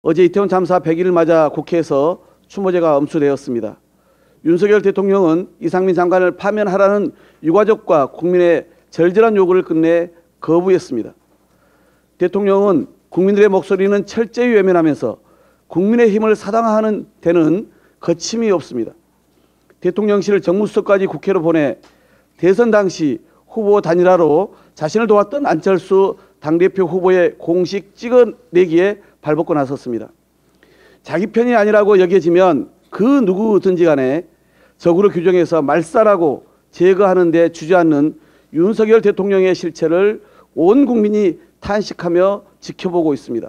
어제 이태원 참사 100일을 맞아 국회에서 추모제가 엄수되었습니다. 윤석열 대통령은 이상민 장관을 파면하라는 유가족과 국민의 절절한 요구를 끝내 거부했습니다. 대통령은 국민들의 목소리는 철저히 외면하면서 국민의 힘을 사당하는 데는 거침이 없습니다. 대통령실을 정무수석까지 국회로 보내 대선 당시 후보 단일화로 자신을 도왔던 안철수 당대표 후보의 공식 찍어내기에 발벗고 나섰습니다. 자기 편이 아니라고 여겨지면 그 누구든지 간에 적으로 규정해서 말살하고 제거하는 데 주저앉는 윤석열 대통령의 실체를 온 국민이 탄식하며 지켜보고 있습니다.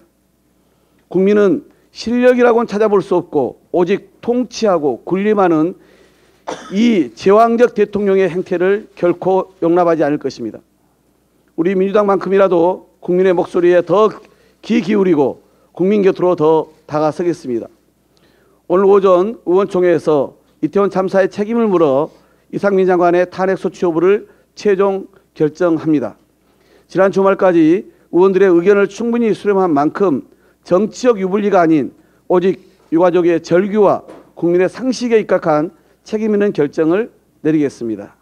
국민은 실력이라고는 찾아볼 수 없고 오직 통치하고 군림하는 이 제왕적 대통령의 행태를 결코 용납하지 않을 것입니다. 우리 민주당만큼이라도 국민의 목소리에 더 귀 기울이고 국민 곁으로 더 다가서겠습니다. 오늘 오전 의원총회에서 이태원 참사의 책임을 물어 이상민 장관의 탄핵 소추 여부를 최종 결정합니다. 지난 주말까지 의원들의 의견을 충분히 수렴한 만큼 정치적 유불리가 아닌 오직 유가족의 절규와 국민의 상식에 입각한 책임 있는 결정을 내리겠습니다.